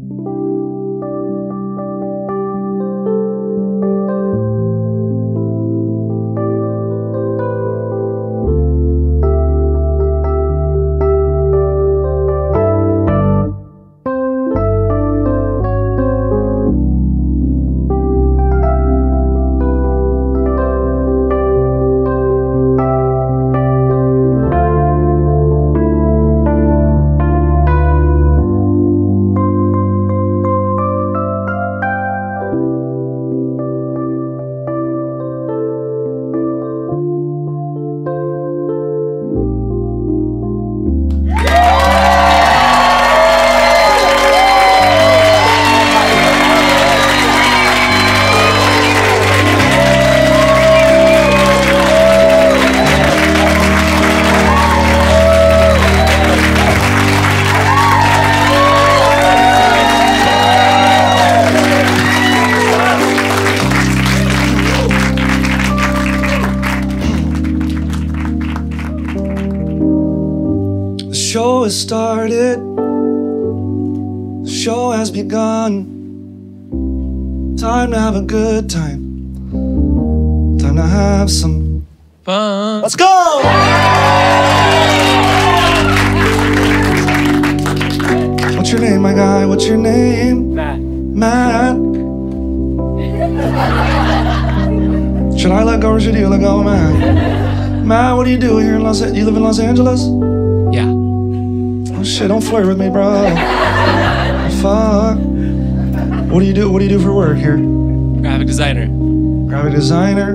The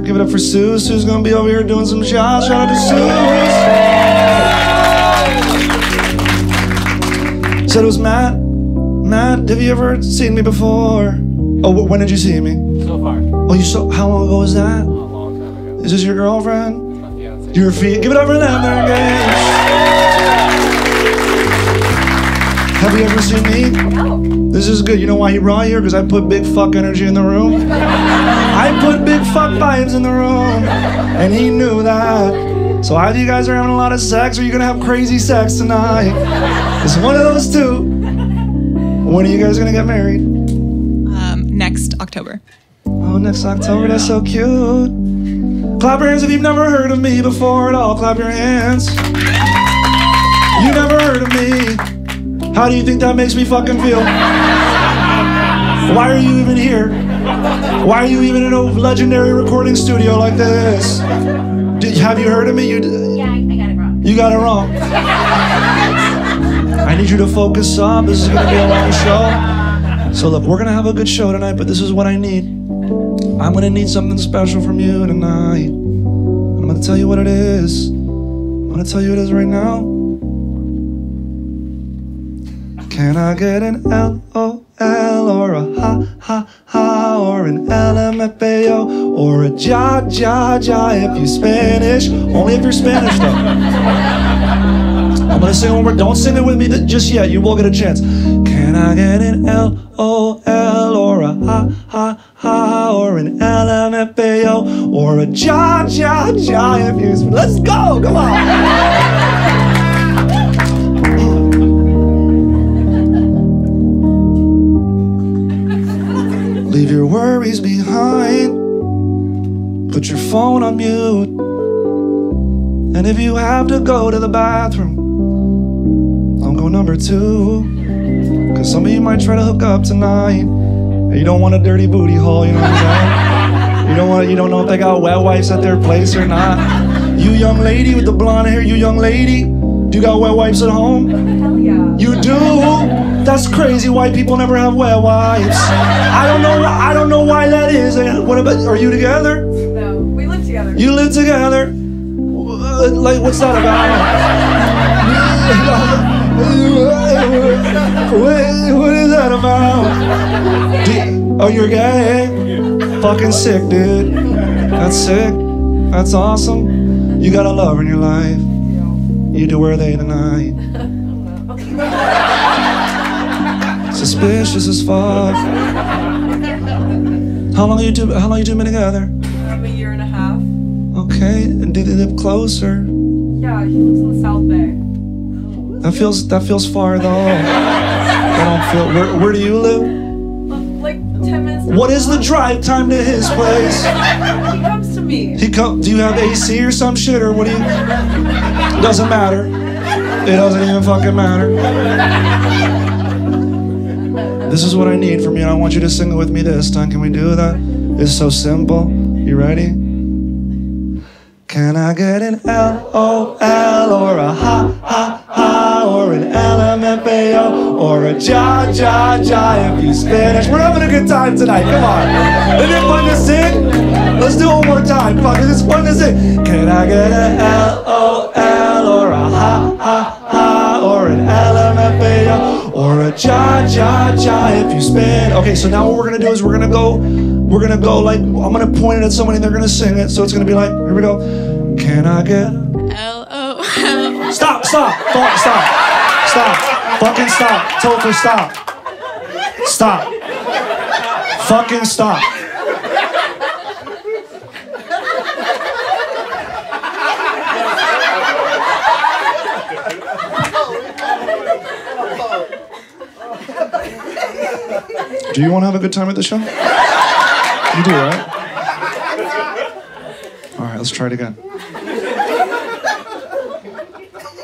Give it up for Sue. Sue's gonna be over here doing some shots. Shout out to Sue. Said it was Matt. Matt, have you ever seen me before? Oh, when did you see me? So far. Oh, you saw. How long ago was that? A long time ago. Is this your girlfriend? My fiance. Your feet. Give it up for them. They're engaged. Have you ever seen me? No. This is good. You know why he brought you here? Because I put big fuck energy in the room. I put big fuck vibes in the room. And he knew that. So either you guys are having a lot of sex or you're gonna have crazy sex tonight. It's one of those two. When are you guys gonna get married? Um, next October. Oh, next October. That's so cute. Clap your hands if you've never heard of me before at all. Clap your hands. You never heard of me. How do you think that makes me fucking feel? Why are you even here? Why are you even in a legendary recording studio like this? Did, have you heard of me? You, Yeah, I, I got it wrong. you got it wrong. I need you to focus up. This is gonna be a long show. So look, we're gonna have a good show tonight, but this is what I need. I'm gonna need something special from you tonight. I'm gonna tell you what it is. I'm gonna tell you what it is right now. Can I get an L O L or a ha ha ha or an LMFAO or a ja ja ja if you're Spanish? Only if you're Spanish though. I'm gonna sing one more. Don't sing it with me just yet. You will get a chance. Can I get an L O L or a ha ha ha or an LMFAO or a ja ja ja if you? Let's go. Come on. your worries behind. Put your phone on mute. And if you have to go to the bathroom, I'll go number two. Cause some of you might try to hook up tonight. And you don't want a dirty booty hole, you know what I'm saying? You don't want you don't know if they got wet wipes at their place or not. You young lady with the blonde hair, you young lady, do you got wet wipes at home? Hell yeah. You do? That's crazy. White people never have wet wipes. I don't know. I don't know why that is. What about? Are you together? No, we live together. You live together? Like, what's that about? what, what is that about? Do- oh, you're gay? Fucking sick, dude. That's sick. That's awesome. You got a lover in your life. You do where they tonight? Suspicious as fuck. How long you two? How long you two been together? I'm a year and a half. Okay, and do they live closer? Yeah, he lives in the South Bay. That feels that feels far though. I don't feel. Where, where do you live? Um, like 10 minutes. What is the drive time to his place? He comes to me. He come. Do you have AC or some shit or what do you? Doesn't matter. It doesn't even fucking matter. This is what I need from you. and I want you to sing it with me this time. Can we do that? It's so simple. You ready? Can I get an L O L or a ha ha ha or an LMFAO or a ja ja ja if you Spanish? We're having a good time tonight. Come on. Isn't it fun to sing? Let's do it one more time. 'cause it's fun to sing. Can I get an L O L or a ha ha ha or a ja ja ja if you spin? Okay, so now what we're gonna do is we're gonna go, we're gonna go like I'm gonna point it at somebody and they're gonna sing it. So it's gonna be like, here we go. Can I get? L O L. Stop! Stop! Fuck! Stop! Stop! Fucking stop! Topher, stop! Stop! Fucking stop! Do you want to have a good time at the show? You do, right? All right, let's try it again.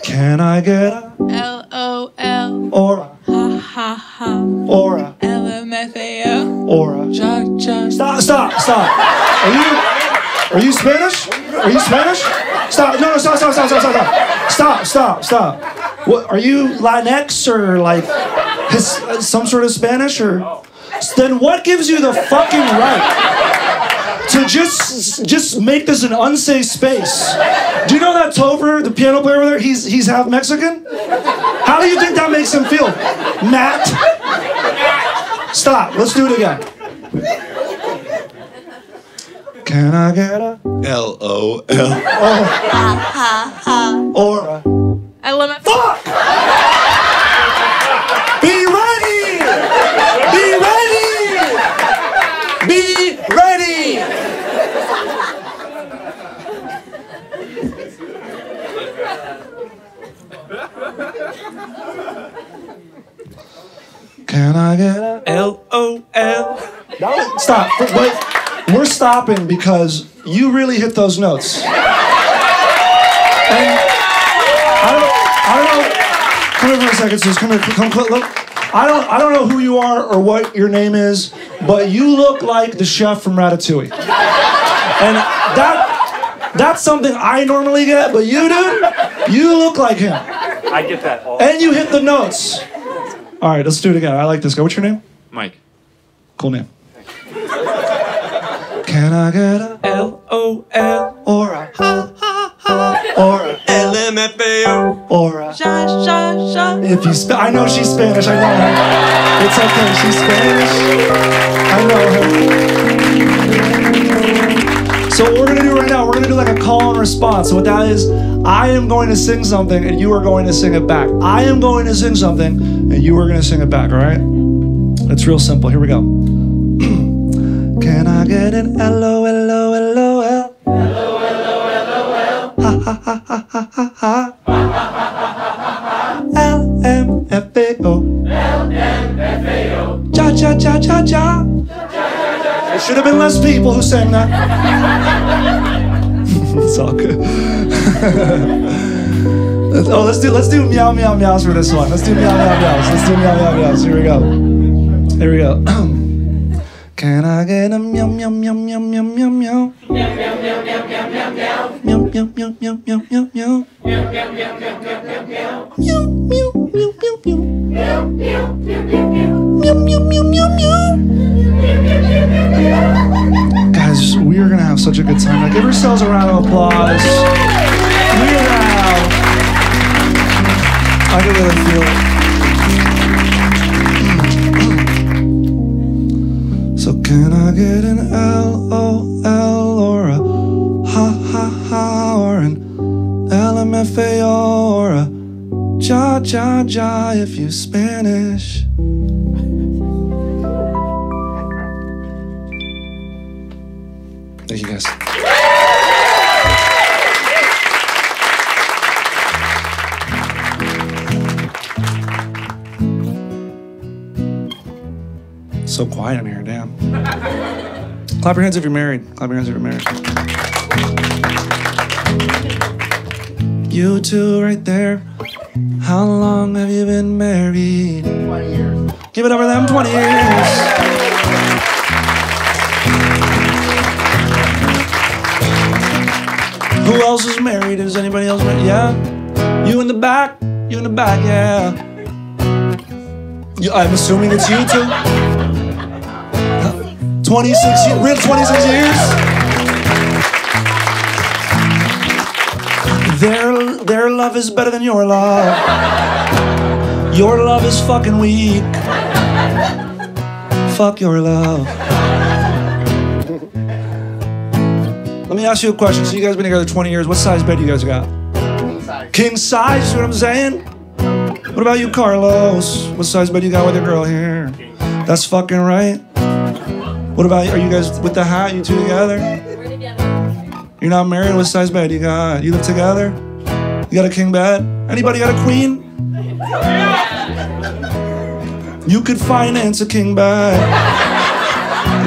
Can I get a L O L. or a Ha ha ha. or a L M F A O. or a. Stop, stop, stop. Are you are you Spanish? Are you Spanish? Stop. No, no, stop, stop, stop, stop, stop, stop. Stop, stop, stop. What are you Latinx or like his, some sort of Spanish or then what gives you the fucking right to just just make this an unsafe space? Do you know that Topher, the piano player over there, he's he's half Mexican? How do you think that makes him feel? Matt? Stop. Let's do it again. Can I get a L O L. or a L M F. fuck? Be ready! Be ready! Be ready! Can I get a L O L. Stop. Wait. We're stopping because you really hit those notes. And I don't, I don't know. Come here for a second, sis. Come here. Come, come, look. I don't, I don't know who you are or what your name is, but you look like the chef from Ratatouille. And that, that's something I normally get, but you, dude, you look like him. I get that all. And you hit the notes. All right, let's do it again. I like this guy. What's your name? Mike. Cool name. Can I get a L O L. or a ha ha ha or a L M F A O. or a Ja ja ja. if you sp- I know she's Spanish. I know her. It's okay. She's Spanish. I know her. So what we're gonna do right now, we're gonna do like a call and response. So what that is, I am going to sing something and you are going to sing it back. I am going to sing something and you are to sing it back. All right? It's real simple. Here we go. Can I get an L O L O L O L? Ha ha ha ha ha ha ha. L M F A O. Ja ja ja ja ja. There should have been less people who sang that. it's all good. Let's- oh, let's do let's do meow meow meows for this one. Let's do meow meow meows. Let's do meow meow meows. Here we go. Here we go. Can I get a meow meow meow meow meow meow meow? Meow meow meow meow meow. Guys, we are gonna have such a good time. Like, give yourselves a round of applause. We are. I can really feel it. Can I get an L O L or a ha ha ha or an LMFAO or a ja ja ja if you Spanish? Thank you guys. So quiet in here, damn. Clap your hands if you're married. Clap your hands if you're married. You two right there. How long have you been married? 20 years. Give it over them 20 years. Who else is married? Is anybody else married? Yeah? You in the back? You in the back, yeah. You, I'm assuming it's you too. Huh? 26 years, real 26 years. Their, their love is better than your love. Your love is fucking weak. Fuck your love. Let me ask you a question. So you guys been together 20 years. What size bed you guys got? King size. King size, you know what I'm saying? What about you, Carlos? What size bed you got with your girl here? That's fucking right. What about are you guys with the hat? You two together? You're not married. What size bed you got? You live together? You got a king bed? Anybody got a queen? You could finance a king bed.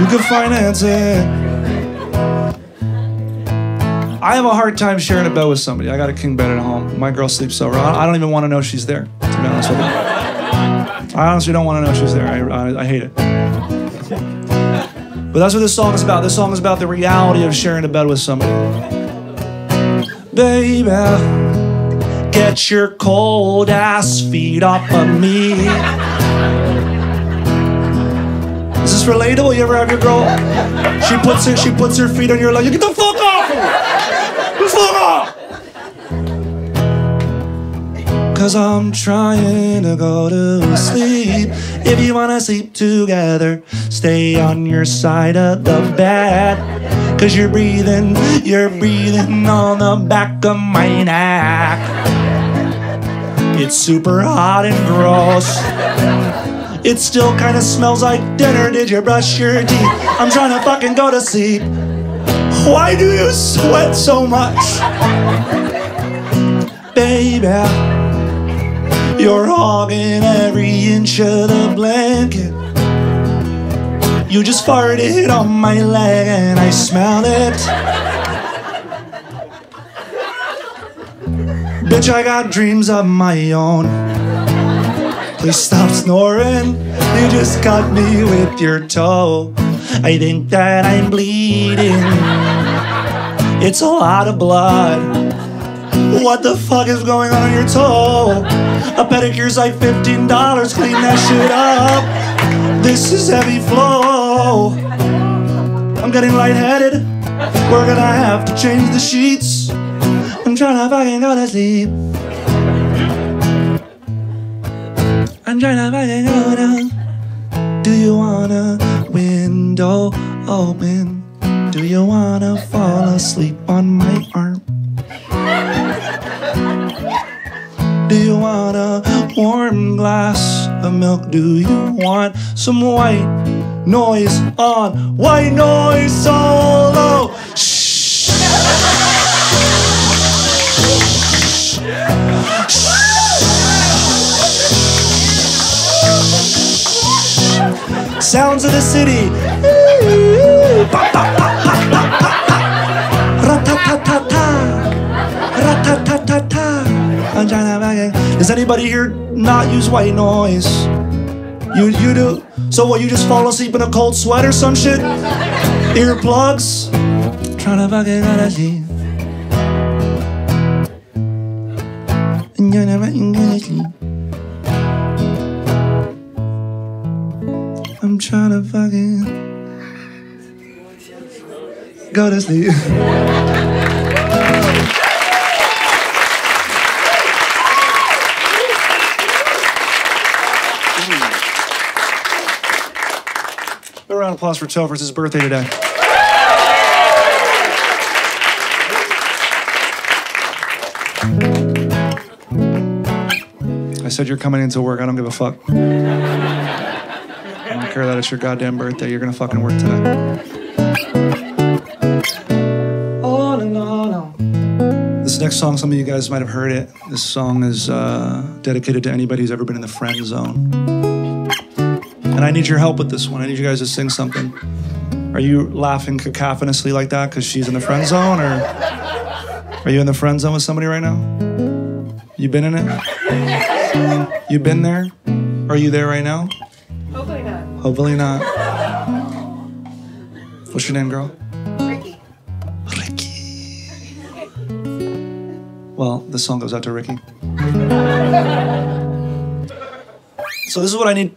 You could finance it. I have a hard time sharing a bed with somebody. I got a king bed at home. My girl sleeps over. I don't even want to know she's there. To be honest with you, I honestly don't want to know she's there. I, I, I hate it. But that's what this song is about. This song is about the reality of sharing a bed with somebody. Baby, get your cold ass feet off of me. Is this relatable? You ever have your girl? She puts her she puts her feet on your leg. You get the fuck off! of! The fuck off! Cause I'm trying to go to sleep. If you wanna sleep together, stay on your side of the bed. Cause you're breathing, you're breathing on the back of my neck. It's super hot and gross. It still kinda smells like dinner. Did you brush your teeth? I'm trying to fucking go to sleep. Why do you sweat so much? Baby, you're hogging every inch of the blanket. You just farted on my leg and I smell it. Bitch, I got dreams of my own. Please stop snoring. You just cut me with your toe. I think that I'm bleeding. It's a lot of blood. What the fuck is going on on your toe? A pedicure's like $15. Clean that shit up. This is heavy flow. I'm getting lightheaded. We're gonna have to change the sheets. I'm trying to fucking go to sleep. I'm trying to fucking go down. Do you want a window open? Do you wanna fall asleep on my arm? Do you want a warm glass of milk? Do you want some white noise on white noise solo? Shh. Sounds of the city. Does anybody here not use white noise? You you do. So what? You just fall asleep in a cold sweat or some shit? Earplugs. Trying to to sleep. I'm trying to fucking go to sleep. applause for Topher. It's his birthday today. I said you're coming into work. I don't give a fuck. I don't care that it's your goddamn birthday. You're gonna fucking work today. No no no. This next song, some of you guys might have heard it. This song is uh, dedicated to anybody who's ever been in the friend zone. And I need your help with this one. I need you guys to sing something. Are you laughing cacophonously like that because she's in the friend zone, or are you in the friend zone with somebody right now? You been in it? You been there? Are you there right now? Hopefully not. Hopefully not. What's your name, girl? Ricky. Ricky. Well, this song goes out to Ricky. So this is what I need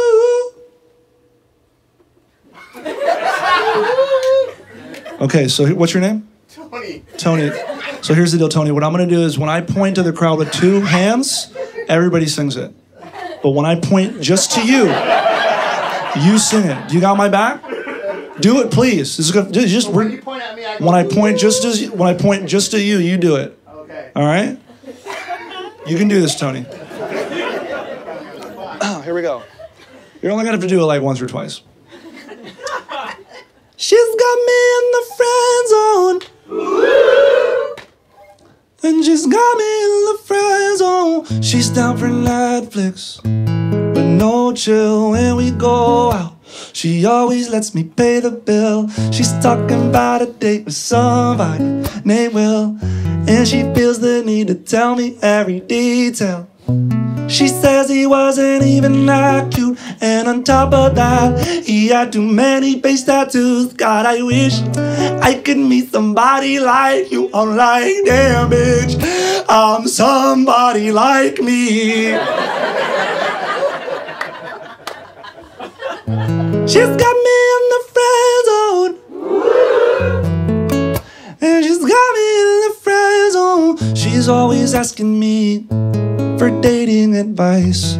Okay, so what's your name? Tony. Tony. So here's the deal, Tony. What I'm gonna do is when I point to the crowd with two hands, everybody sings it. But when I point just to you, you sing it. Do you got my back? Do it, please. This is good. Just, just When you point at me, I go, when I point just as when I point just to you, you do it. Okay. All right? You can do this, Tony. Here we go. You're only gonna have to do it like once or twice. She's got me in the friend zone. And she's got me in the friend zone. She's down for Netflix, but no chill when we go out. She always lets me pay the bill. She's talking about a date with somebody named Will. And she feels the need to tell me every detail. She says he wasn't even that cute. And on top of that, he had too many face tattoos. God, I wish I could meet somebody like you. I'm like, damn, bitch, I'm somebody like me. She's got me in the friend zone. And she's got me in the She's always asking me for dating advice.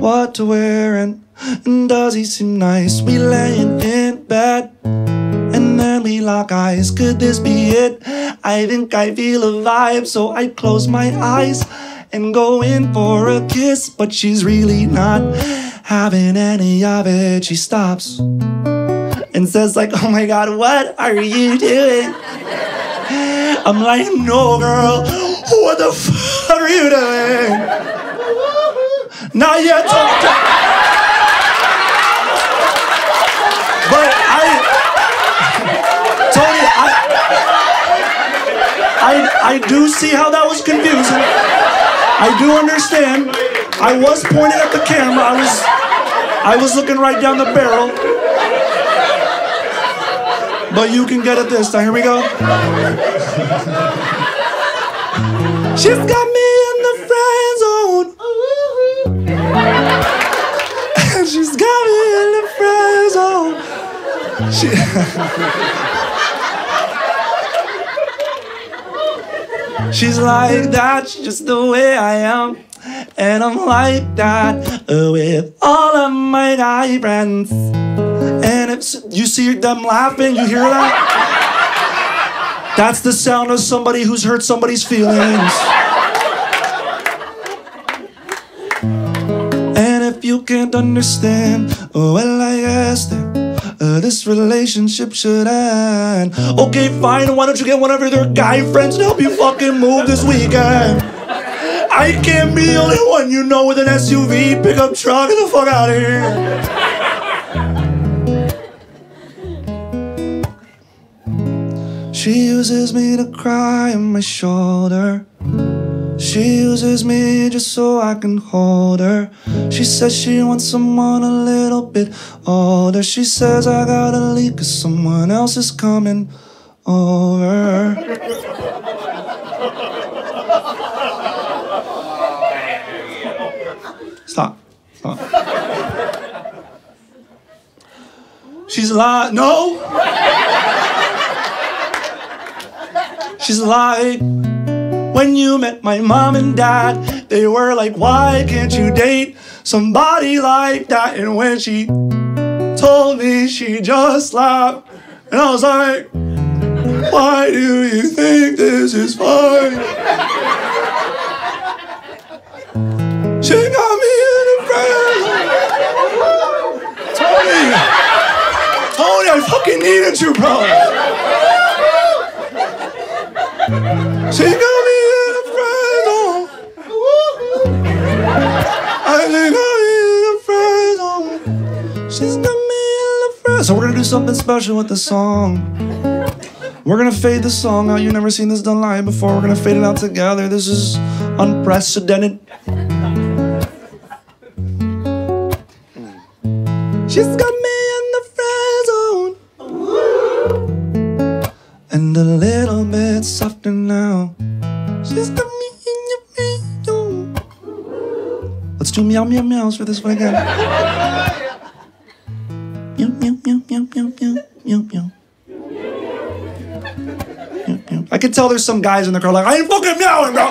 What to wear and, and does he seem nice? We laying in bed and then we lock eyes. Could this be it? I think I feel a vibe, so I close my eyes and go in for a kiss. But she's really not having any of it. She stops and says like, "Oh my God, what are you doing?" I'm like, "No, girl, what the fuck are you doing?" Not yet. Tony. But I, Tony, I, I, I do see how that was confusing. I do understand. I was pointing at the camera. I was, I was looking right down the barrel. But you can get it this time. Here we go. She's got me in the friend zone. And she's got me in the friend zone. She, she's like that's just the way I am. And I'm like that uh, with all of my guy friends. If you see them laughing, you hear that? That's the sound of somebody who's hurt somebody's feelings. And if you can't understand, oh, well, I guess then uh, this relationship should end. Okay, fine, why don't you get one of your guy friends to help you fucking move this weekend? I can't be the only one you know with an SUV pickup truck. Get the fuck out of here. She uses me to cry on my shoulder. She uses me just so I can hold her. She says she wants someone a little bit older. She says I gotta leave cause someone else is coming over. Stop. Stop. She's like, no. She's like, when you met my mom and dad, they were like, why can't you date somebody like that? And when she told me she just laughed. And I was like, why do you think this is fine? She got me in a friend. Tony, Tony, I fucking needed you, bro. She got me in a friend zone. I think I'm in a friend zone. She's got me in a friend. So we're gonna do something special with the song. We're gonna fade the song out. You've never seen this done live before. We're gonna fade it out together. This is unprecedented. She's got Do meow meow meows for this one again. Meow meow meow meow meow meow meow meow. I can tell there's some guys in the crowd like, I ain't fucking meowing, bro.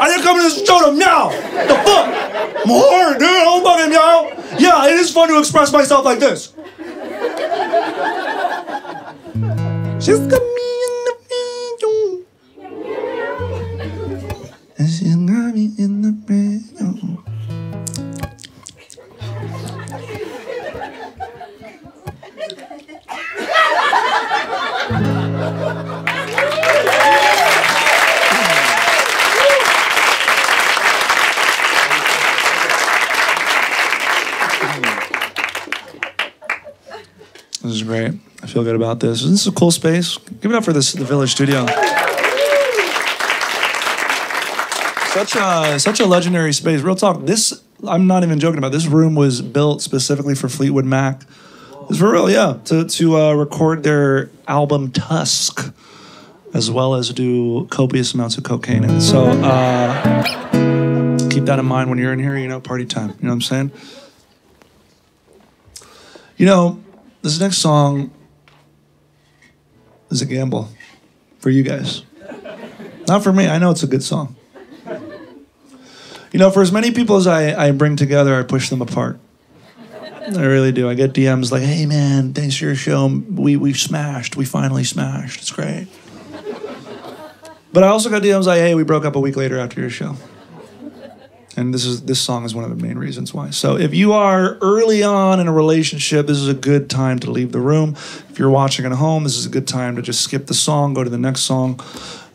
I didn't come to this show to meow. The fuck? I'm hard, dude. I don't fucking meow. Yeah, it is fun to express myself like this. She's got is great. I feel good about this. This is a cool space. Give it up for this the Village Studio. Such a such a legendary space. Real talk. This I'm not even joking about. This room was built specifically for Fleetwood Mac. It's for real, yeah. To to uh, record their album Tusk, as well as do copious amounts of cocaine. in it. so uh, keep that in mind when you're in here. You know, party time. You know what I'm saying? You know, this next song is a gamble for you guys. Not for me. I know it's a good song. You know, for as many people as I, I bring together, I push them apart. I really do. I get DMs like, hey man, thanks for your show. We, we smashed. We finally smashed. It's great. But I also got DMs like, hey, we broke up a week later after your show. And this is this song is one of the main reasons why. So if you are early on in a relationship, this is a good time to leave the room. If you're watching at home, this is a good time to just skip the song, go to the next song.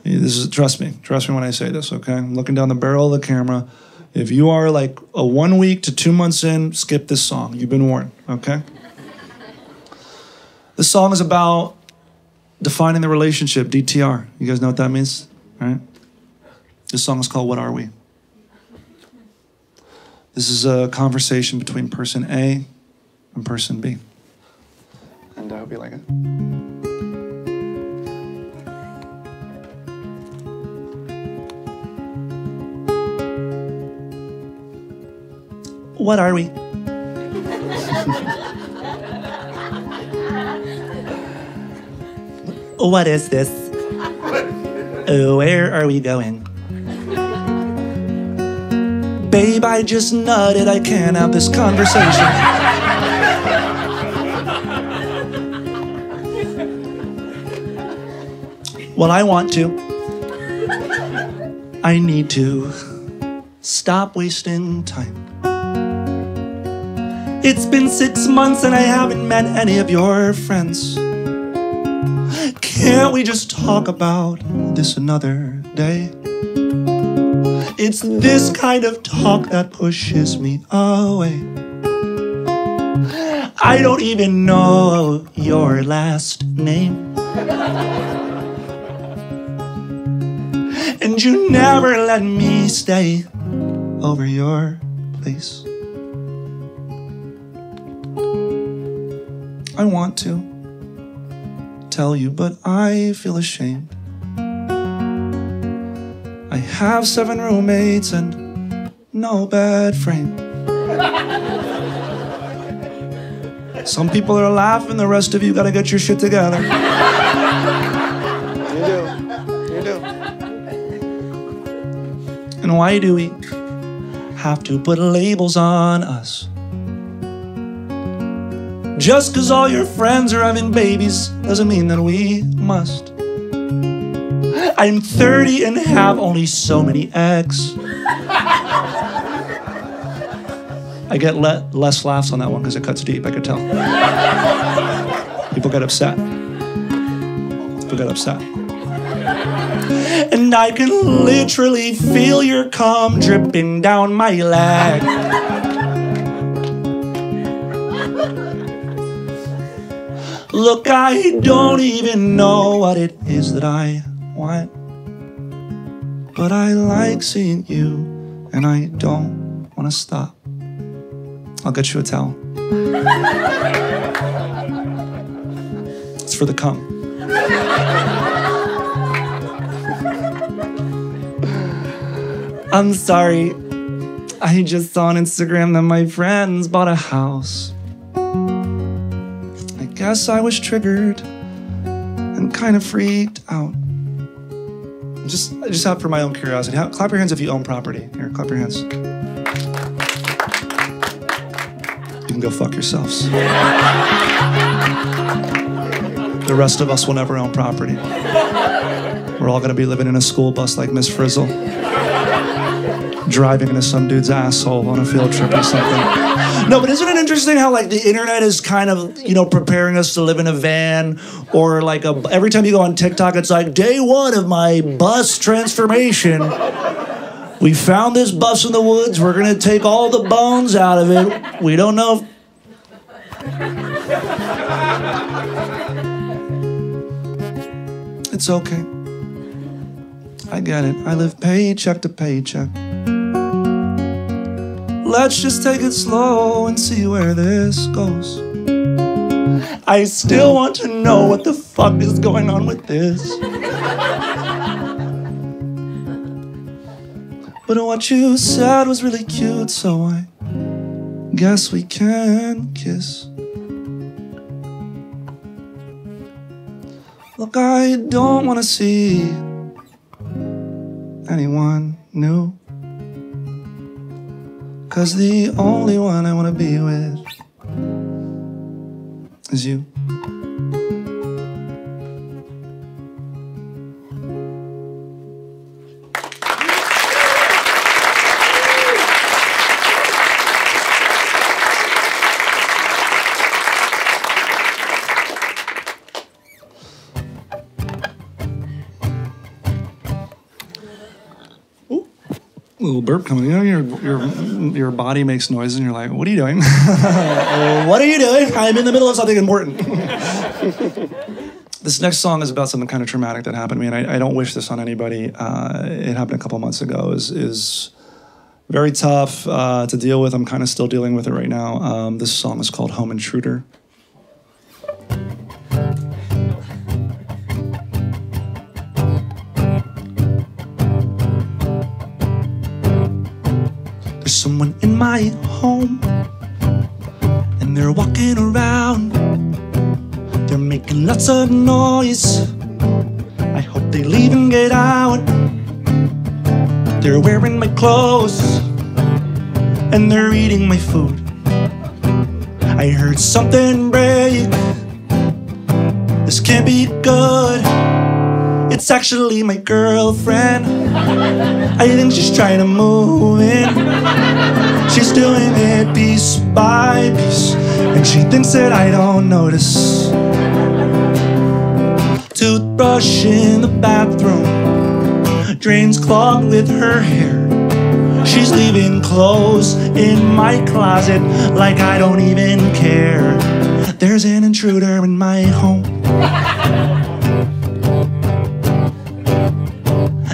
This is trust me, trust me when I say this, okay? I'm looking down the barrel of the camera. If you are like a one week to two months in, skip this song. You've been warned, okay? This song is about defining the relationship, DTR. You guys know what that means, right? This song is called What Are We? This is a conversation between person A and person B. And I hope you like it. What are we? what is this? Where are we going? Babe, I just nutted. I can't have this conversation. well, I want to. I need to stop wasting time. It's been six months and I haven't met any of your friends. Can't we just talk about this another day? It's this kind of talk that pushes me away. I don't even know your last name. And you never let me stay over your place. I want to tell you, but I feel ashamed. Have seven roommates and no bed frame. Some people are laughing, the rest of you gotta get your shit together. You do. You do. And why do we have to put labels on us? Just cause all your friends are having babies doesn't mean that we must. I'm 30 and have only so many eggs. I get le- less laughs on that one because it cuts deep, I could tell. People get upset. People get upset. And I can literally feel your cum dripping down my leg. Look, I don't even know what it is that I want. But I like seeing you, and I don't want to stop. I'll get you a towel. it's for the cum. I'm sorry. I just saw on Instagram that my friends bought a house. I guess I was triggered and kind of freaked out. Just, just out for my own curiosity. How, clap your hands if you own property. Here, clap your hands. You can go fuck yourselves. The rest of us will never own property. We're all gonna be living in a school bus like Miss Frizzle, driving into some dude's asshole on a field trip or something. No, but isn't it interesting how like the internet is kind of you know preparing us to live in a van or like a every time you go on TikTok, it's like day one of my bus transformation. We found this bus in the woods. We're gonna take all the bones out of it. We don't know. If... It's okay. I get it. I live paycheck to paycheck. Let's just take it slow and see where this goes. I still want to know what the fuck is going on with this. But what you said was really cute, so I guess we can kiss. Look, I don't want to see anyone new. Cause the only one I want to be with is you. Coming. You know, your your your body makes noise, and you're like, "What are you doing? what are you doing? I'm in the middle of something important." this next song is about something kind of traumatic that happened to me, and I, I don't wish this on anybody. Uh, it happened a couple months ago. is is very tough uh, to deal with. I'm kind of still dealing with it right now. Um, this song is called "Home Intruder." Lots of noise. I hope they leave and get out. They're wearing my clothes, and they're eating my food. I heard something break. This can't be good. It's actually my girlfriend. I think she's trying to move in. She's doing it piece by piece, and she thinks that I don't notice. Toothbrush in the bathroom, drains clogged with her hair. She's leaving clothes in my closet like I don't even care. There's an intruder in my home.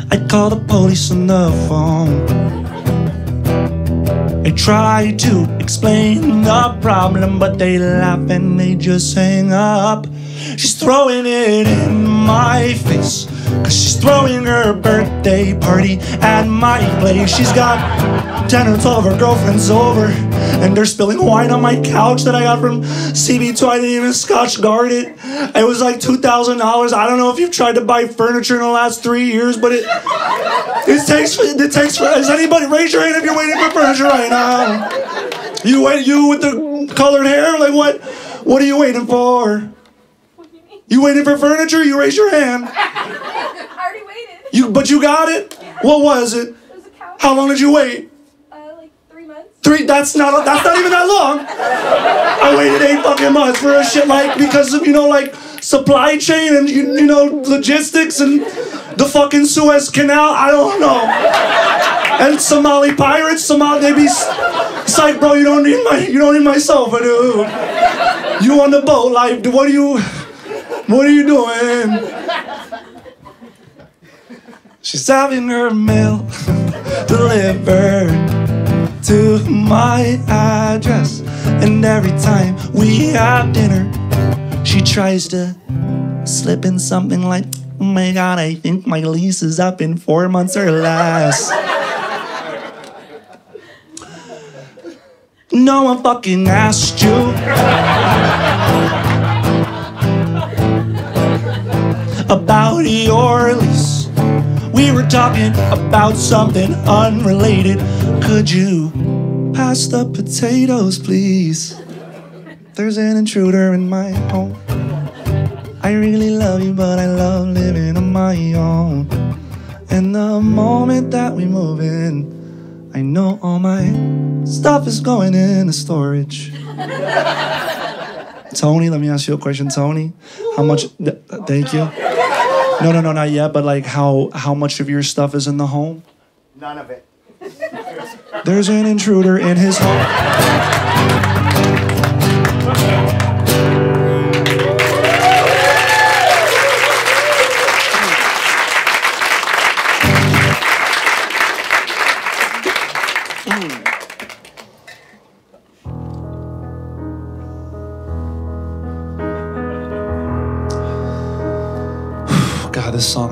I call the police on the phone. I try to explain the problem, but they laugh and they just hang up. She's throwing it in my face. Cause she's throwing her birthday party at my place. She's got 10 or 12 of her girlfriends over. And they're spilling wine on my couch that I got from CB2. I didn't even Scotchgard it. It was like $2,000. I don't know if you've tried to buy furniture in the last three years, but it it takes it takes is anybody raise your hand if you're waiting for furniture right now? You wait you with the colored hair? Like what What are you waiting for? You waiting for furniture? You raise your hand. I already waited. You, but you got it. What was it? It was a. How long did you wait? Uh, like three months. Three. That's not. That's not even that long. I waited eight fucking months for a shit like because of you know like supply chain and you, you know logistics and the fucking Suez Canal. I don't know. And Somali pirates. Somali. They be. It's like, bro, you don't need my. You don't need my sofa, dude. You on the boat, like, what are you? What are you doing? She's having her mail delivered to my address. And every time we have dinner, she tries to slip in something like, oh my god, I think my lease is up in four months or less. No one fucking asked you. About your lease. We were talking about something unrelated. Could you pass the potatoes, please? There's an intruder in my home. I really love you, but I love living on my own. And the moment that we move in, I know all my stuff is going into storage. Tony, let me ask you a question, Tony. How much? th- thank you. No, no, no, not yet. But like, how how much of your stuff is in the home? None of it. There's an intruder in his home.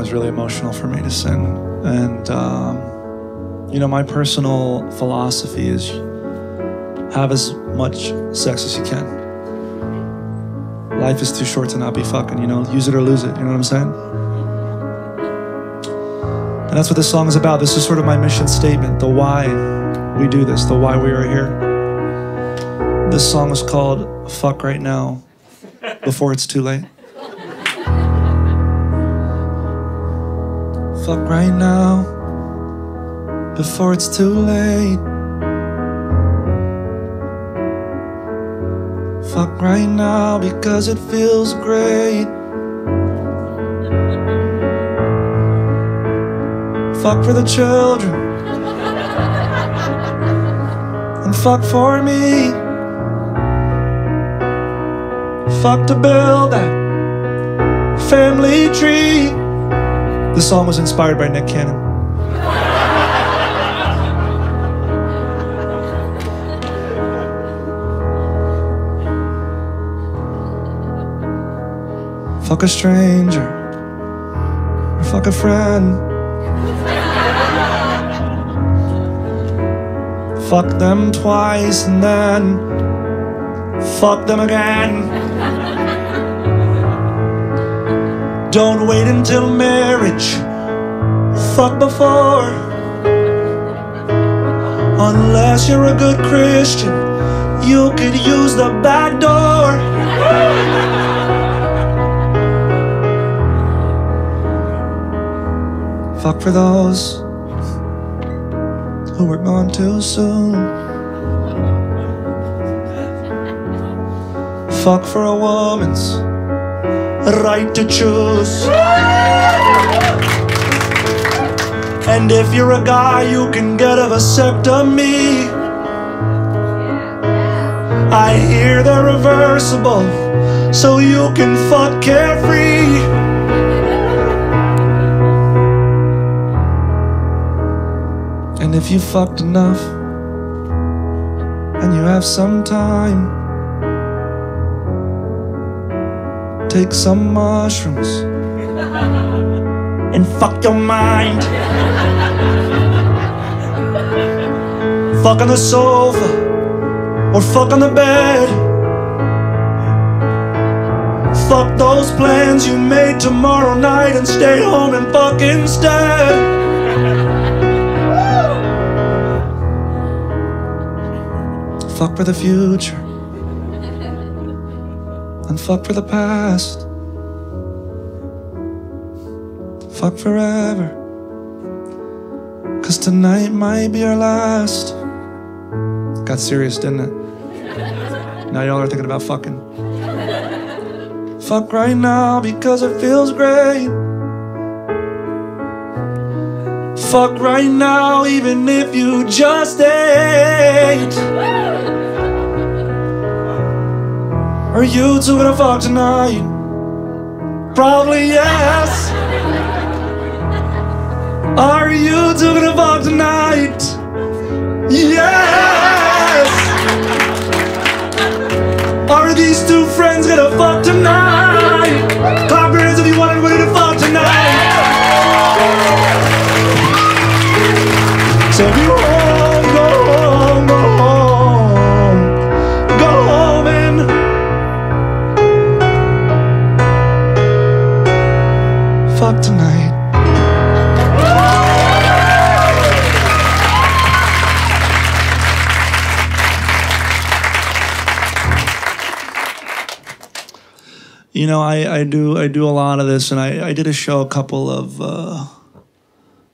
Is really emotional for me to sing. And, um, you know, my personal philosophy is have as much sex as you can. Life is too short to not be fucking, you know, use it or lose it, you know what I'm saying? And that's what this song is about. This is sort of my mission statement, the why we do this, the why we are here. This song is called Fuck Right Now Before It's Too Late. Fuck right now before it's too late. Fuck right now because it feels great. Fuck for the children. And fuck for me. Fuck to build that family tree. This song was inspired by Nick Cannon. Fuck a stranger, or fuck a friend. Fuck them twice and then fuck them again. Don't wait until marriage. Fuck before. Unless you're a good Christian, you could use the back door. Fuck for those who were gone too soon. Fuck for a woman's right to choose. And if you're a guy, you can get a vasectomy. I hear they're reversible, so you can fuck carefree. And if you fucked enough, and you have some time, take some mushrooms and fuck your mind. fuck on the sofa or fuck on the bed. Fuck those plans you made tomorrow night and stay home and fuck instead. Fuck for the future. And fuck for the past. Fuck forever. Cause tonight might be our last. Got serious, didn't it? Now y'all are thinking about fucking. Fuck right now because it feels great. Fuck right now, even if you just ate. Are you two gonna fuck tonight? Probably yes. Are you two gonna fuck tonight? Yes. Are these two friends gonna fuck tonight? Fuck tonight. You know, I, I do I do a lot of this, and I, I did a show a couple of uh,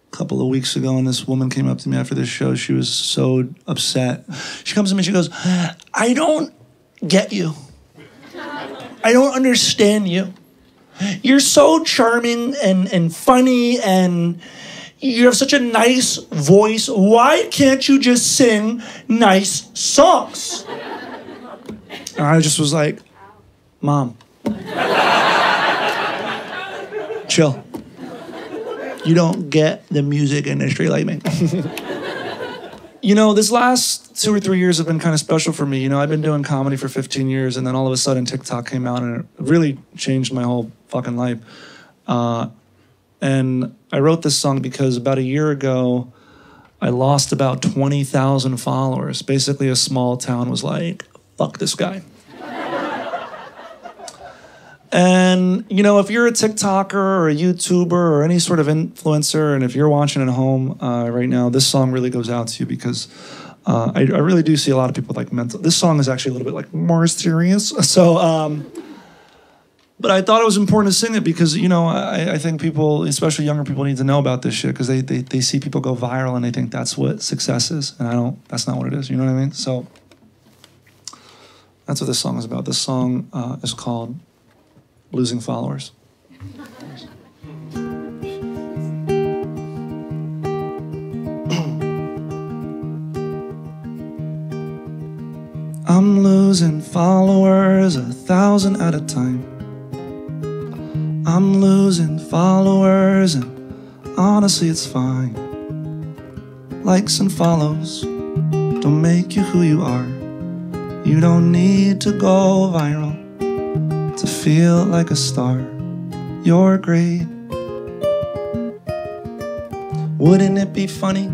couple of weeks ago, and this woman came up to me after this show. She was so upset. She comes to me, she goes, "I don't get you. I don't understand you. You're so charming and and funny, and you have such a nice voice. Why can't you just sing nice songs?" And I just was like, "Mom." Chill. You don't get the music industry like me. you know, this last two or three years have been kind of special for me. You know, I've been doing comedy for 15 years, and then all of a sudden TikTok came out, and it really changed my whole fucking life. Uh, and I wrote this song because about a year ago, I lost about 20,000 followers. Basically, a small town was like, fuck this guy. And you know, if you're a TikToker or a YouTuber or any sort of influencer, and if you're watching at home uh, right now, this song really goes out to you because uh, I, I really do see a lot of people like mental. This song is actually a little bit like more serious. So, um, but I thought it was important to sing it because you know I, I think people, especially younger people, need to know about this shit because they, they they see people go viral and they think that's what success is, and I don't. That's not what it is. You know what I mean? So. That's what this song is about. This song uh, is called losing followers. I'm losing followers a thousand at a time. I'm losing followers, and honestly, it's fine. Likes and follows don't make you who you are. You don't need to go viral to feel like a star. You're great. Wouldn't it be funny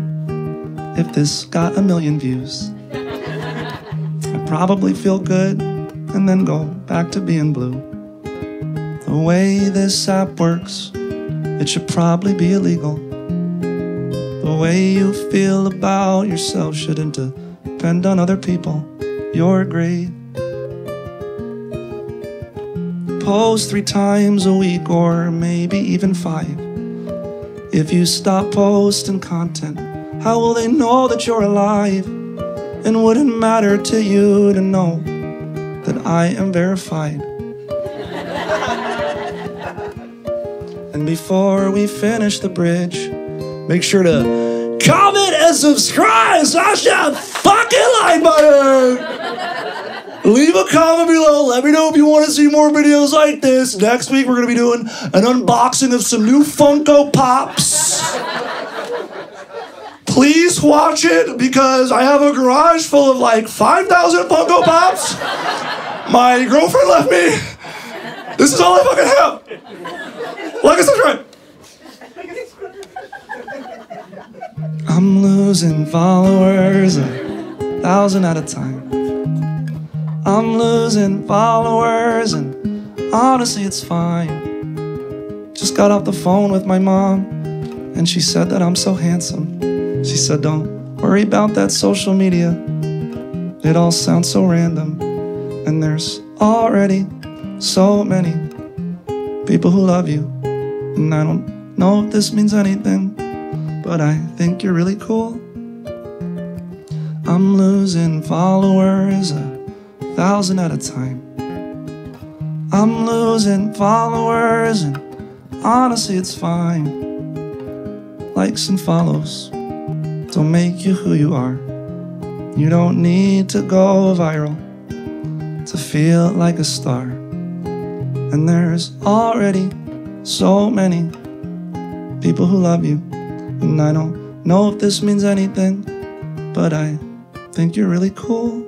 if this got a million views? I'd probably feel good and then go back to being blue. The way this app works, it should probably be illegal. The way you feel about yourself shouldn't depend on other people. You're great post three times a week or maybe even five. If you stop posting content, how will they know that you're alive? And would it matter to you to know that I am verified? and before we finish the bridge, make sure to comment and subscribe. Smash that fucking like button. Leave a comment below. Let me know more videos like this. Next week, we're going to be doing an unboxing of some new Funko Pops. Please watch it because I have a garage full of like 5,000 Funko Pops. My girlfriend left me. This is all I fucking have. Like and subscribe. I'm losing followers a thousand at a time. I'm losing followers, and honestly, it's fine. Just got off the phone with my mom, and she said that I'm so handsome. She said, Don't worry about that social media. It all sounds so random, and there's already so many people who love you. And I don't know if this means anything, but I think you're really cool. I'm losing followers a thousand at a time. I'm losing followers, and honestly, it's fine. Likes and follows don't make you who you are. You don't need to go viral to feel like a star. And there's already so many people who love you. And I don't know if this means anything, but I think you're really cool.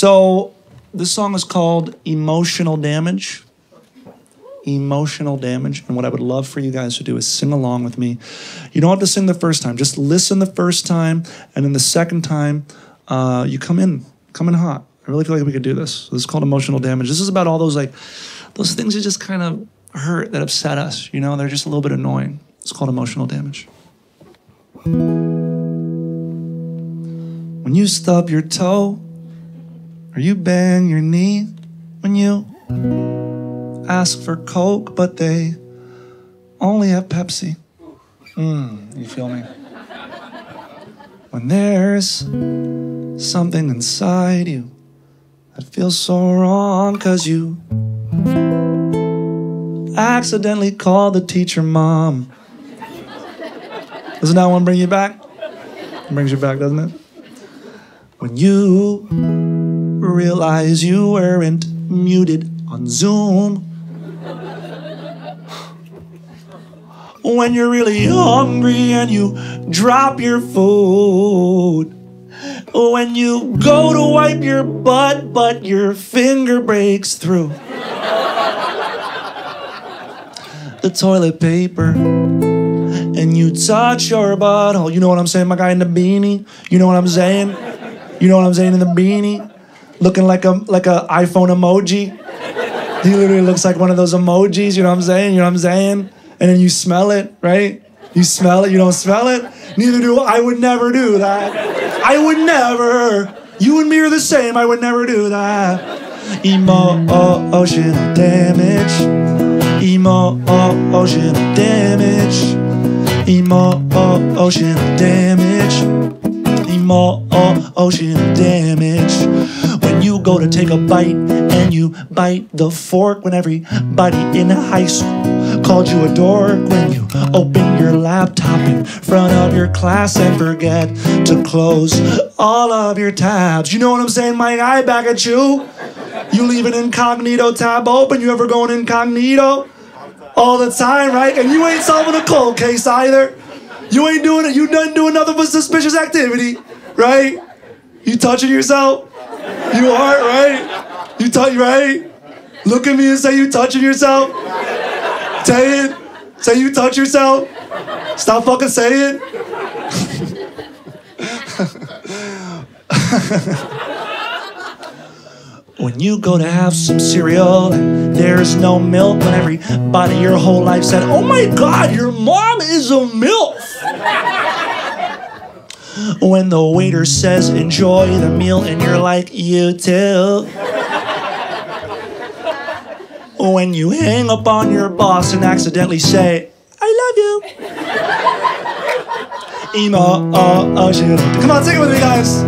So, this song is called Emotional Damage. Emotional Damage. And what I would love for you guys to do is sing along with me. You don't have to sing the first time, just listen the first time. And then the second time, uh, you come in, come in hot. I really feel like we could do this. This is called Emotional Damage. This is about all those, like, those things that just kind of hurt, that upset us. You know, they're just a little bit annoying. It's called Emotional Damage. When you stub your toe, or you bang your knee when you ask for Coke, but they only have Pepsi. Mm, you feel me? When there's something inside you that feels so wrong because you accidentally called the teacher mom. Doesn't that one bring you back? It brings you back, doesn't it? When you realize you weren't muted on Zoom. When you're really hungry and you drop your food. When you go to wipe your butt, but your finger breaks through the toilet paper. And you touch your butthole. You know what I'm saying, my guy in the beanie? You know what I'm saying? You know what I'm saying in the beanie? Looking like a like a iPhone emoji. He literally looks like one of those emojis, you know what I'm saying? You know what I'm saying? And then you smell it, right? You smell it, you don't smell it? Neither do I. I would never do that. I would never. You and me are the same. I would never do that. Emotional oh, oh, damage. Emotional oh, damage. Emotional damage. Emotional damage when you go to take a bite and you bite the fork when everybody in high school called you a dork when you open your laptop in front of your class and forget to close all of your tabs. You know what I'm saying, my guy? Back at you. You leave an incognito tab open. You ever going incognito? All the time, right? And you ain't solving a cold case either. You ain't doing it. You done doing nothing but suspicious activity, right? You touching yourself? You are, right? You touch, right? Look at me and say you touching yourself. Say it. Say you touch yourself. Stop fucking saying it. when you go to have some cereal there's no milk when everybody your whole life said, Oh my god, your mom is a MILF. When the waiter says, Enjoy the meal, and you're like, You too. when you hang up on your boss and accidentally say, I love you. Emo, oh, oh, shit. Come on, sing it with me, guys.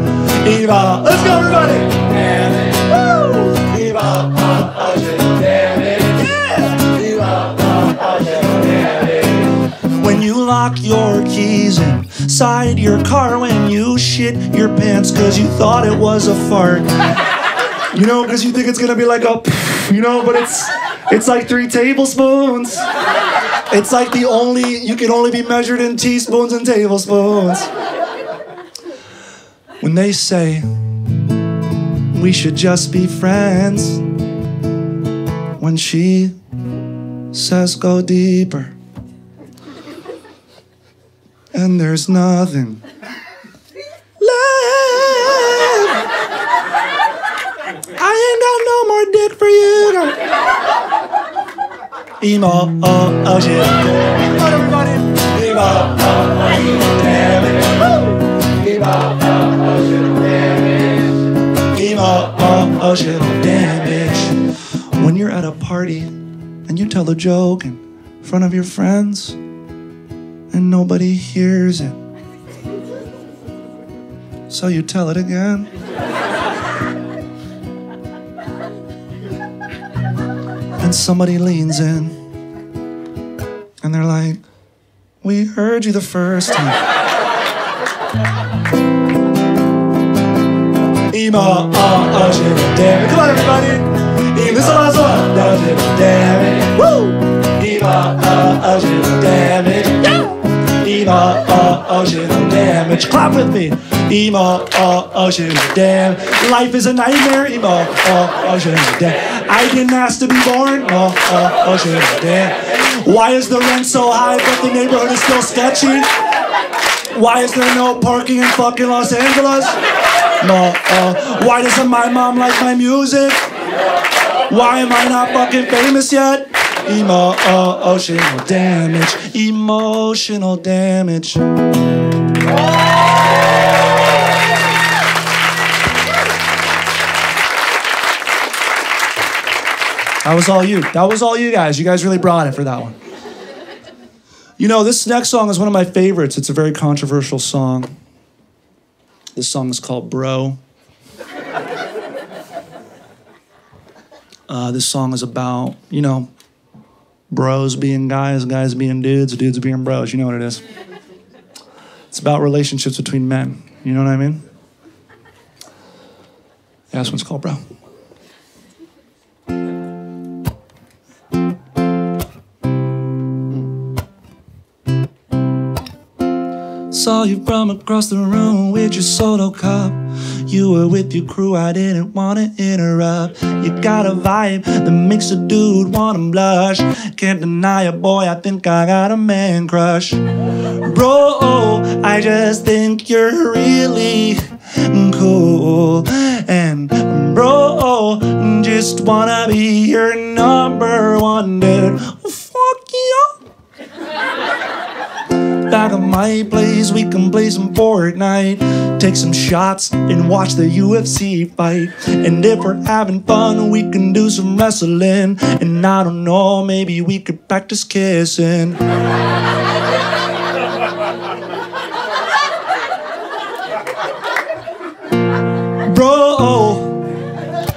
Emo, let's go, everybody. Woo! Emo, oh, oh. Lock your keys inside your car, when you shit your pants cause you thought it was a fart. You know, because you think it's gonna be like a, you know, but it's it's like three tablespoons. It's like the only you can only be measured in teaspoons and tablespoons. When they say we should just be friends, when she says go deeper, and there's nothing left. I ain't got no more dick for you. everybody. Emo, oh, oh shit. When you're at a party and you tell a joke in front of your friends and nobody hears it. So you tell it again. And somebody leans in and they're like, We heard you the first time. Emo, oh, oh, shit, damn it. Come on, everybody. This is the last one. Oh, damn it. Woo! It. Emo, oh, shit, damage. Clap with me. Emo, oh, shit, damn. Life is a nightmare. Emo, oh, shit, damn. I didn't ask to be born. Oh, oh, damn. Why is the rent so high, but the neighborhood is still sketchy? Why is there no parking in fucking Los Angeles? No, why doesn't my mom like my music? Why am I not fucking famous yet? Emo, emotional damage, emotional damage. That was all you. That was all you guys. You guys really brought it for that one. You know, this next song is one of my favorites. It's a very controversial song. This song is called Bro. Uh, this song is about, you know, bros being guys, guys being dudes, dudes being bros. You know what it is. It's about relationships between men. You know what I mean? Yeah, this one's called Bro. Saw you from across the room with your solo cup. You were with your crew, I didn't wanna interrupt. You got a vibe that makes a dude wanna blush. Can't deny it, boy, I think I got a man crush. Bro, I just think you're really cool. And bro, just wanna be your number one dude. Fuck you. My place, we can play some Fortnite, take some shots, and watch the UFC fight. And if we're having fun, we can do some wrestling. And I don't know, maybe we could practice kissing. Bro,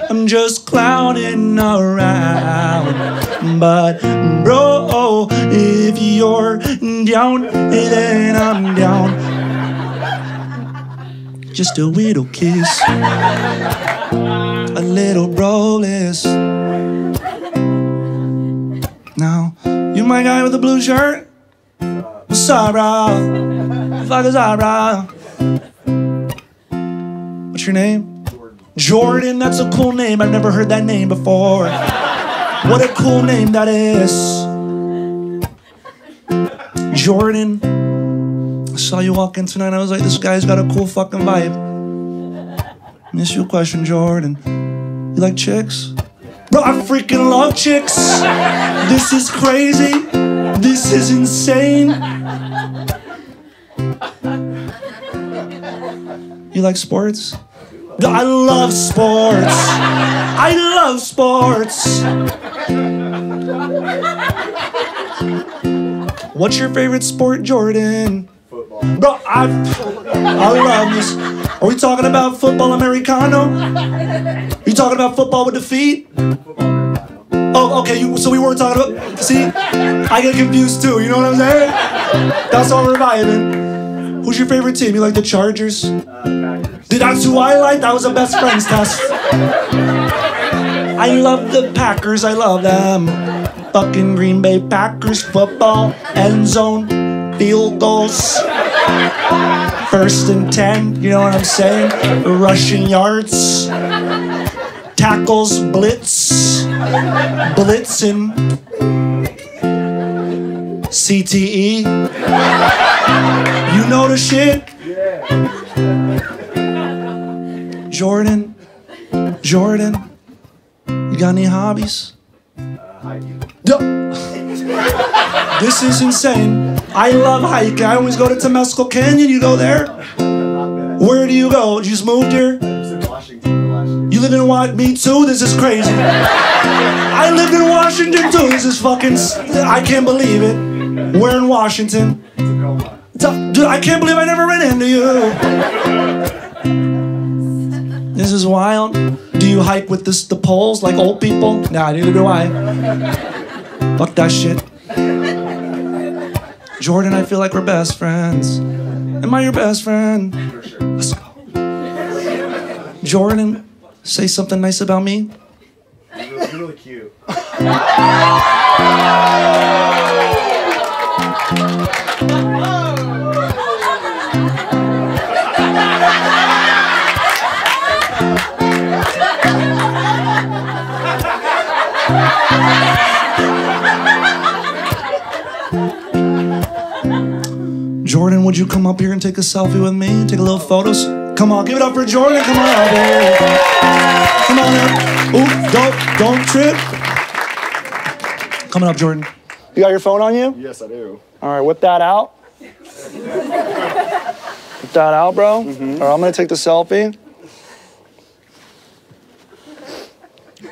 I'm just clowning around. But, bro, if you're down, then I'm down. Just a little kiss, a little broless. Now, you my guy with the blue shirt? What's up, bro? Fuck is up, bro? What's your name? Jordan, that's a cool name. I've never heard that name before. What a cool name that is. Jordan. I saw you walk in tonight. I was like, this guy's got a cool fucking vibe. Ask you a question, Jordan. You like chicks? Bro, I freaking love chicks. This is crazy. This is insane. You like sports? I love sports. I love sports. What's your favorite sport, Jordan? Football. Bro, I, I love this. Are we talking about football Americano? you talking about football with the feet? Oh, okay. You, so we weren't talking about. See, I get confused too. You know what I'm saying? That's all we're vibing. Who's your favorite team? You like the Chargers? Uh, Dude, that's who I like. That was a best friends test. I love the Packers. I love them. Fucking Green Bay Packers football end zone field goals. First and ten. You know what I'm saying? Rushing yards. Tackles, blitz, blitzing, CTE. You know the shit. Jordan, Jordan, you got any hobbies? Duh. This is insane. I love hiking. I always go to Temescal Canyon. You go there? Where do you go? You just moved here? You live in what? Me too? This is crazy. I lived in Washington too. This is fucking. I can't believe it. We're in Washington. Dude, I can't believe I never ran into you. This is wild. Do you hike with this, the poles like old people? Nah, neither do I. Fuck that shit. Jordan, I feel like we're best friends. Am I your best friend? Let's go. Jordan, say something nice about me. You're really cute. Jordan, would you come up here and take a selfie with me? Take a little photos? Come on, give it up for Jordan. Come on up here. Come on up. Ooh, don't, don't trip. Coming up, Jordan. You got your phone on you? Yes, I do. All right, whip that out. whip that out, bro. Mm-hmm. All right, I'm gonna take the selfie.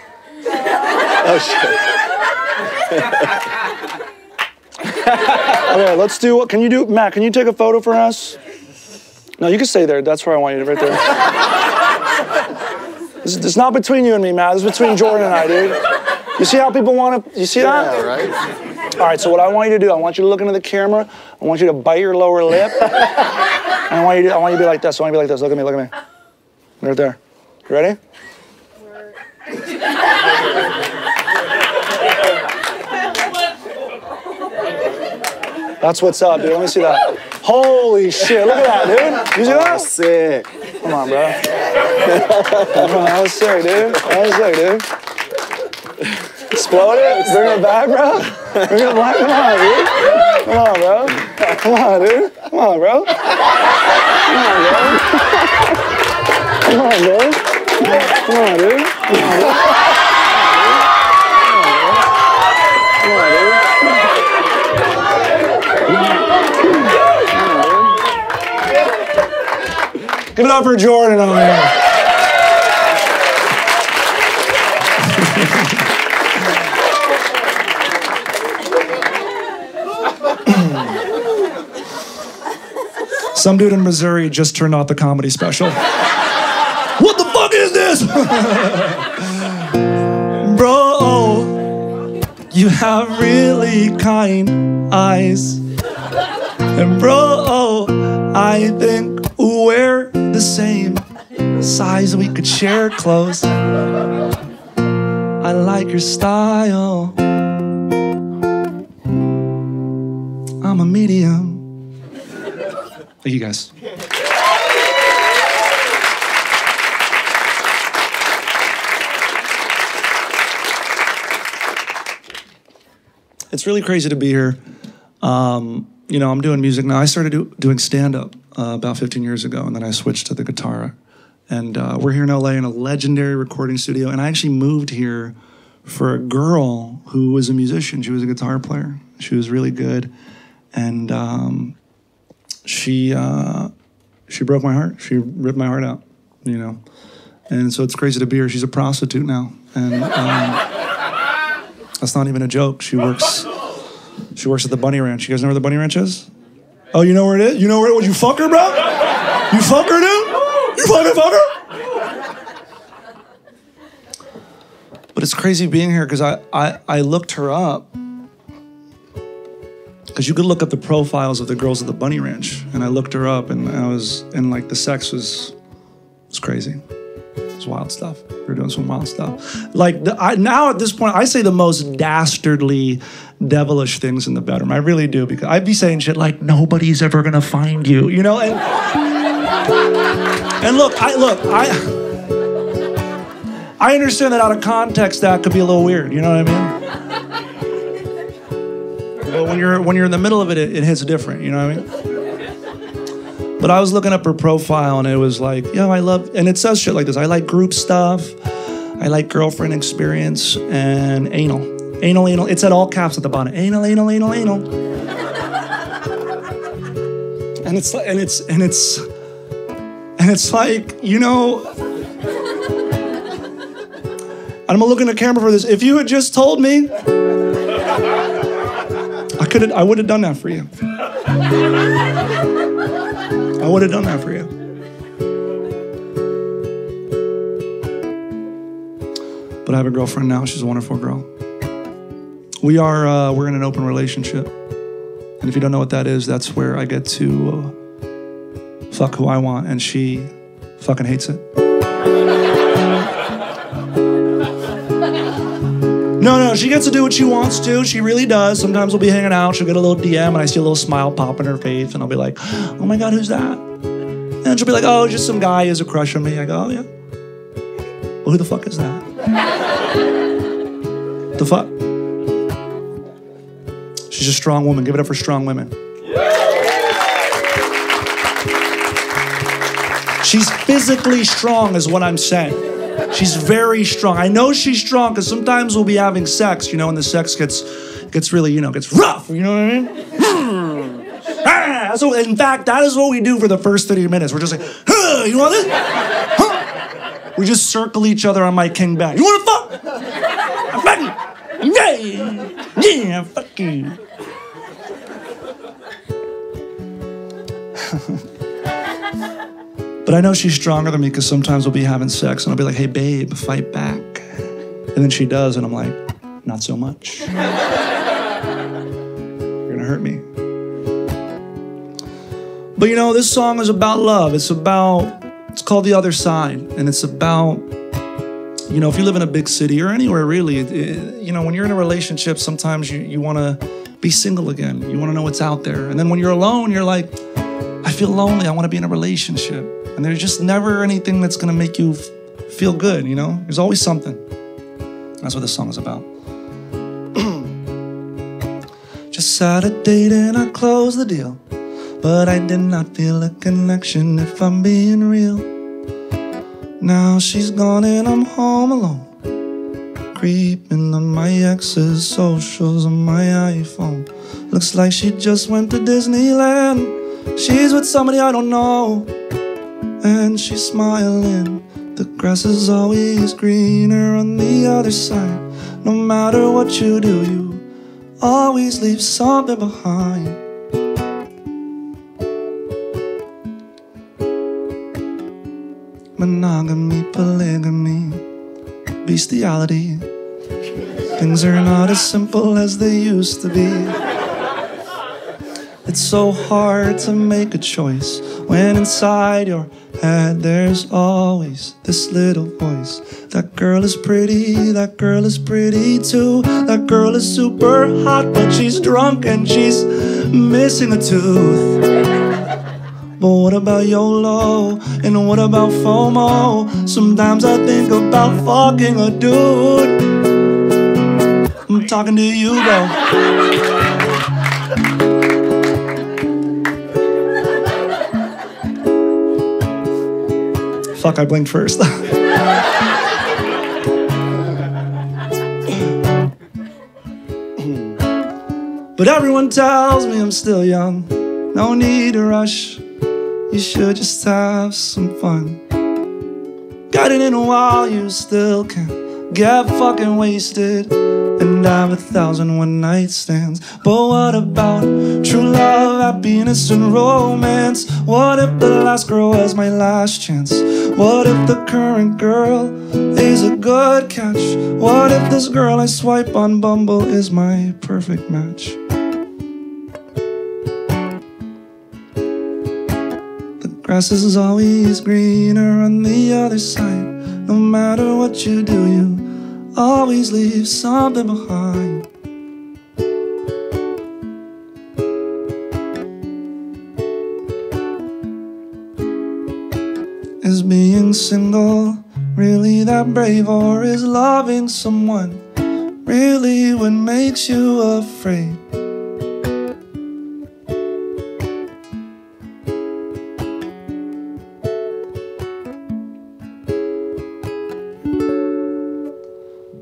Oh shit. Okay, let's do what? Can you do, Matt? Can you take a photo for us? No, you can stay there. That's where I want you to, right there. This is, it's not between you and me, Matt. This is between Jordan and I, dude. You see how people want to? You see that? Yeah, right? All right. So what I want you to do, I want you to look into the camera. I want you to bite your lower lip. and I want you to, I want you to be like this. I want you to be like this. Look at me. Look at me. Right there. You ready? That's what's up, dude. Let me see that. Holy shit! Look at that, dude. You see that? Sick. Come on, bro. Come on, that was sick, dude. That was sick, dude. Explode it. Bring it back, bro. Bring it back. Come on, dude. Come on, bro. Come on, dude. Come on, bro. Come on, bro. Come on, bro. Come on, dude. Come on, dude. Come on, dude. Give it up for Jordan over here. Some dude in Missouri just turned off the comedy special. what the fuck is this? Bro, you have really kind eyes. And bro, I think we're same size. We could share clothes. I like your style. I'm a medium. Thank you guys. It's really crazy to be here. Um, you know, I'm doing music now. I started do, doing stand up uh, about 15 years ago, and then I switched to the guitar. And uh, we're here in LA in a legendary recording studio. And I actually moved here for a girl who was a musician. She was a guitar player. She was really good, and um, she uh, she broke my heart. She ripped my heart out. You know, and so it's crazy to be here. She's a prostitute now, and um, that's not even a joke. She works. She works at the Bunny Ranch. You guys know where the Bunny Ranch is? Oh, you know where it is? You know where it was? You fuck her, bro? You fuck her, dude? You fucking fuck her? But it's crazy being here because I, I, I looked her up. Because you could look up the profiles of the girls at the Bunny Ranch. And I looked her up and I was, and like the sex was, was crazy. It was wild stuff. We're doing some wild stuff. Like the, I, now at this point, I say the most dastardly, devilish things in the bedroom. I really do because I'd be saying shit like nobody's ever gonna find you, you know. And and look, I look, I I understand that out of context that could be a little weird. You know what I mean? But when you're when you're in the middle of it, it, it hits different. You know what I mean? But I was looking up her profile and it was like, yo, I love, and it says shit like this. I like group stuff. I like girlfriend experience and anal. Anal, anal. It's at all caps at the bottom. Anal, anal, anal, anal. And it's and it's and it's and it's like you know. I'm gonna look in the camera for this. If you had just told me, I could have. I would have done that for you. I would have done that for you. But I have a girlfriend now. She's a wonderful girl. We are. Uh, we're in an open relationship, and if you don't know what that is, that's where I get to uh, fuck who I want, and she fucking hates it. No, no, she gets to do what she wants to. She really does. Sometimes we'll be hanging out. She'll get a little DM, and I see a little smile pop in her face, and I'll be like, "Oh my god, who's that?" And she'll be like, "Oh, just some guy who has a crush on me." I go, "Oh yeah." Well, who the fuck is that? the fuck? She's a strong woman. Give it up for strong women. She's physically strong, is what I'm saying. She's very strong. I know she's strong because sometimes we'll be having sex, you know, and the sex gets gets really, you know, gets rough. You know what I mean? Ah, so, in fact, that is what we do for the first 30 minutes. We're just like, huh, you want this? Huh? We just circle each other on my king bed. You want to fuck? Fuck you. Yeah, yeah, fuck you. But I know she's stronger than me because sometimes we'll be having sex and I'll be like, hey, babe, fight back. And then she does, and I'm like, not so much. You're gonna hurt me. But you know, this song is about love. It's about, it's called The Other Side. And it's about, you know, if you live in a big city or anywhere really, it- you know, when you're in a relationship, sometimes you, you wanna be single again. You wanna know what's out there. And then when you're alone, you're like, I feel lonely. I want to be in a relationship. And there's just never anything that's going to make you feel good, you know? There's always something. That's what this song is about. just had a date and I closed the deal. But I did not feel a connection if I'm being real. Now she's gone and I'm home alone. Creeping on my ex's socials on my iPhone. Looks like she just went to Disneyland. She's with somebody I don't know, and she's smiling. The grass is always greener on the other side. No matter what you do, you always leave something behind. Monogamy, polygamy, bestiality. Things are not as simple as they used to be. It's so hard to make a choice when inside your head there's always this little voice. That girl is pretty, that girl is pretty too. That girl is super hot, but she's drunk and she's missing a tooth. But what about YOLO? And what about FOMO? Sometimes I think about fucking a dude. I'm talking to you, bro. Fuck, I blinked first. but everyone tells me I'm still young. No need to rush. You should just have some fun. Got it in a while, you still can get fucking wasted and I have a thousand one night stands. But what about true love, happiness, and romance? What if the last girl was my last chance? What if the current girl is a good catch? What if this girl I swipe on Bumble is my perfect match? The grass is always greener on the other side. No matter what you do, you always leave something behind. Single really that brave, or is loving someone really what makes you afraid?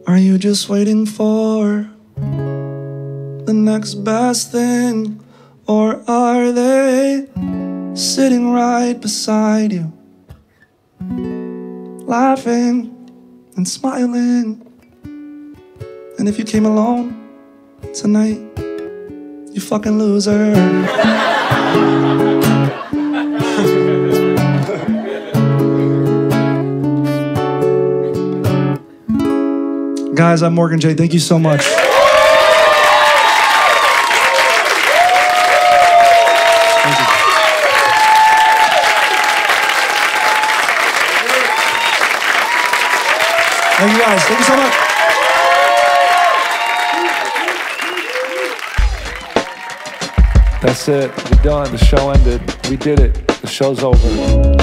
Are you just waiting for the next best thing? Or are they sitting right beside you? Laughing and smiling. And if you came alone tonight, you fucking loser. Guys, I'm Morgan Jay. Thank you so much. Thank you guys. Thank you so much. That's it. We're done. The show ended. We did it. The show's over.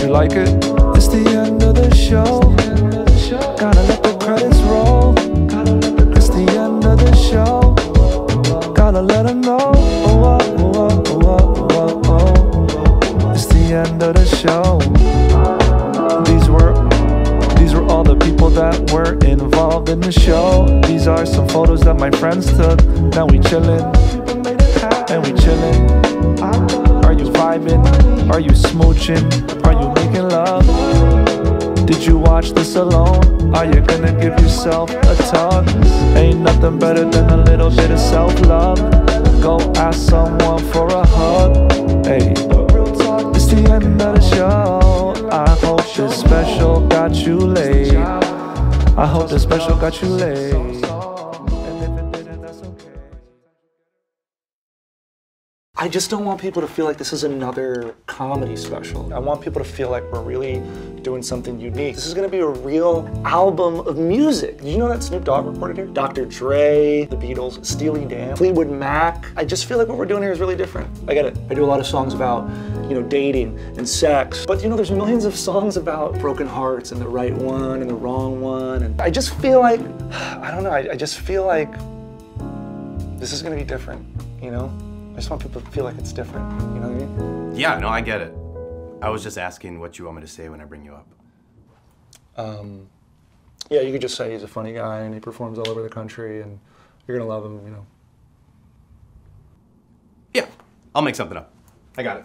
You like it? It's the end of the show. Gotta let the credits roll. It's the end of the show. Gotta let them know. Oh, oh, oh, oh, oh, oh, oh. It's the end of the show. That were involved in the show. These are some photos that my friends took. Now we chillin', and we chillin'. Are you vibing? Are you smooching? Are you making love? Did you watch this alone? Are you gonna give yourself a tug? Ain't nothing better than a little bit of self-love. Go ask someone for a hug. Hey, it's the end of the show. I hope this special got you laid. I hope the special got you laid. I just don't want people to feel like this is another comedy special. I want people to feel like we're really doing something unique. This is gonna be a real album of music. Did you know that Snoop Dogg recorded here? Dr. Dre, The Beatles, Steely Dan, Fleetwood Mac. I just feel like what we're doing here is really different. I get it. I do a lot of songs about, you know, dating and sex. But you know, there's millions of songs about broken hearts and the right one and the wrong one. And I just feel like, I don't know, I, I just feel like this is gonna be different, you know? I just want people to feel like it's different. You know what I mean? Yeah, no, I get it. I was just asking what you want me to say when I bring you up. Um, yeah, you could just say he's a funny guy and he performs all over the country and you're gonna love him, you know. Yeah, I'll make something up. I got it.